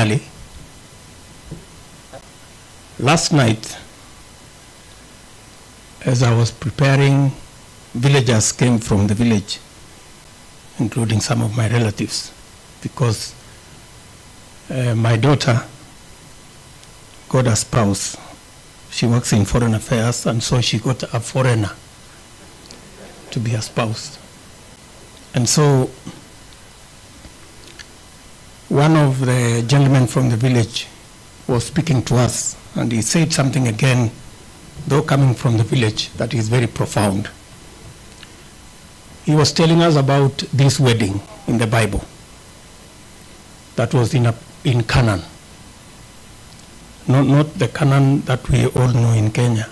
finally, last night, as I was preparing, villagers came from the village, including some of my relatives, because uh, my daughter got a spouse. She works in foreign affairs, and so she got a foreigner to be a spouse. And so one of the gentlemen from the village was speaking to us, and he said something again, though coming from the village, that is very profound. He was telling us about this wedding in the Bible that was in, a, in Canaan. Not, not the Canaan that we all know in Kenya,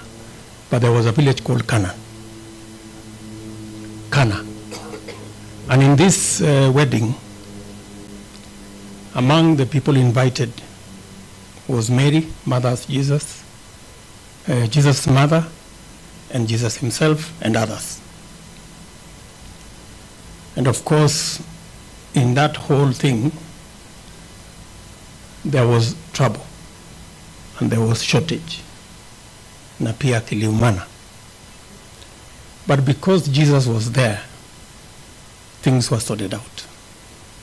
but there was a village called Canaan. Cana. And in this uh, wedding, among the people invited was Mary, mother of Jesus, uh, Jesus' mother, and Jesus himself, and others. And of course, in that whole thing, there was trouble and there was shortage na kiliumana. But because Jesus was there, things were sorted out.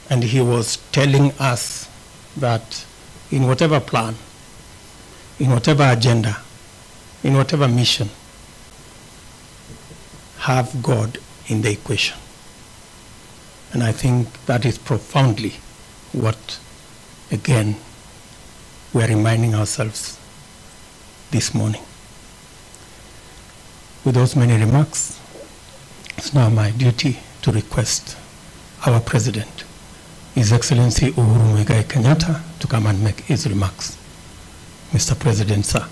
And he was telling us that in whatever plan, in whatever agenda, in whatever mission, have God in the equation. And I think that is profoundly what, again, we are reminding ourselves this morning. With those many remarks, it's now my duty to request our President, His Excellency Uhuru Muigai Kenyatta, to come and make his remarks. Mr. President, sir.